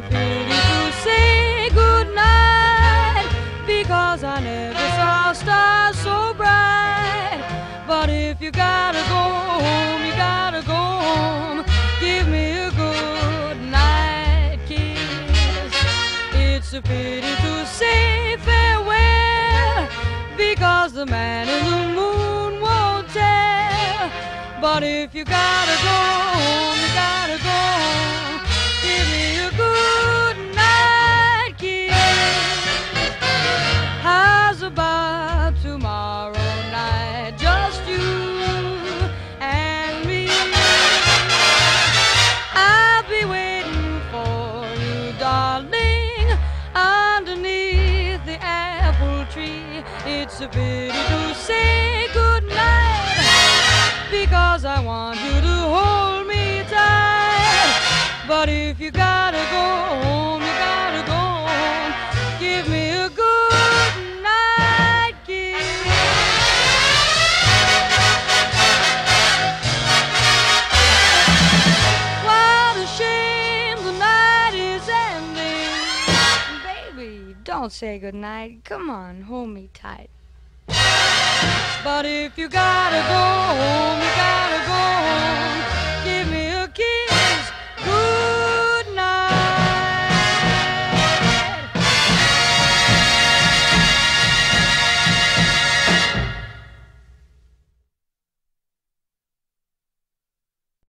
It's a pity to say goodnight because I never saw stars so bright. But if you gotta go home, you gotta go home. Give me a good night kiss. It's a pity to say farewell because the man in the moon won't tell. But if you gotta go home, you gotta go home. Tree. It's a pity to say goodnight because I want you to hold me tight. But if you gotta don't say goodnight. Come on, hold me tight. But if you gotta go gotta go home.